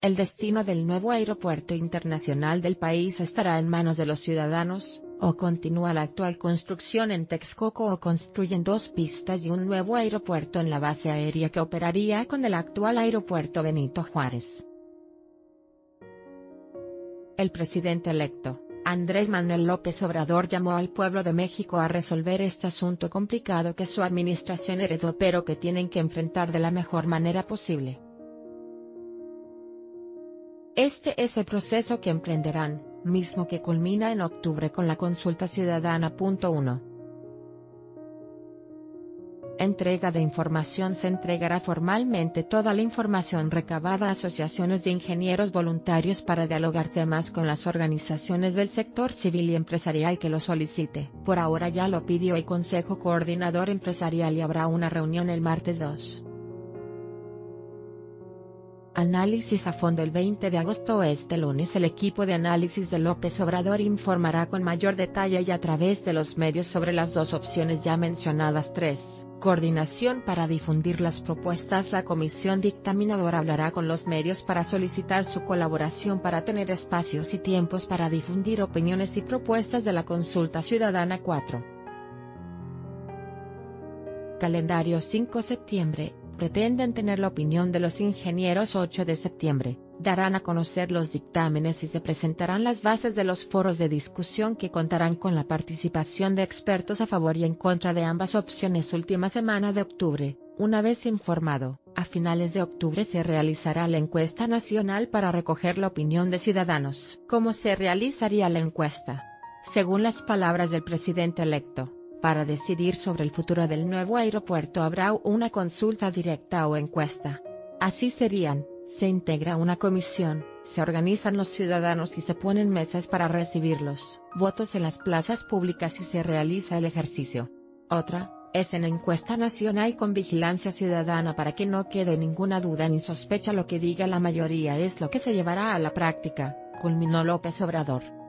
el destino del nuevo aeropuerto internacional del país estará en manos de los ciudadanos, o continúa la actual construcción en Texcoco o construyen dos pistas y un nuevo aeropuerto en la base aérea que operaría con el actual aeropuerto Benito Juárez. El presidente electo, Andrés Manuel López Obrador llamó al pueblo de México a resolver este asunto complicado que su administración heredó pero que tienen que enfrentar de la mejor manera posible. Este es el proceso que emprenderán, mismo que culmina en octubre con la consulta ciudadana. 1. Entrega de información Se entregará formalmente toda la información recabada a asociaciones de ingenieros voluntarios para dialogar temas con las organizaciones del sector civil y empresarial que lo solicite. Por ahora ya lo pidió el Consejo Coordinador Empresarial y habrá una reunión el martes 2. Análisis a fondo El 20 de agosto este lunes el equipo de análisis de López Obrador informará con mayor detalle y a través de los medios sobre las dos opciones ya mencionadas 3. Coordinación para difundir las propuestas La comisión dictaminadora hablará con los medios para solicitar su colaboración para tener espacios y tiempos para difundir opiniones y propuestas de la consulta ciudadana 4. Calendario 5 septiembre pretenden tener la opinión de los ingenieros 8 de septiembre, darán a conocer los dictámenes y se presentarán las bases de los foros de discusión que contarán con la participación de expertos a favor y en contra de ambas opciones última semana de octubre, una vez informado, a finales de octubre se realizará la encuesta nacional para recoger la opinión de ciudadanos. ¿Cómo se realizaría la encuesta? Según las palabras del presidente electo, para decidir sobre el futuro del nuevo aeropuerto habrá una consulta directa o encuesta. Así serían, se integra una comisión, se organizan los ciudadanos y se ponen mesas para recibirlos votos en las plazas públicas y se realiza el ejercicio. Otra, es en encuesta nacional con vigilancia ciudadana para que no quede ninguna duda ni sospecha lo que diga la mayoría es lo que se llevará a la práctica, culminó López Obrador.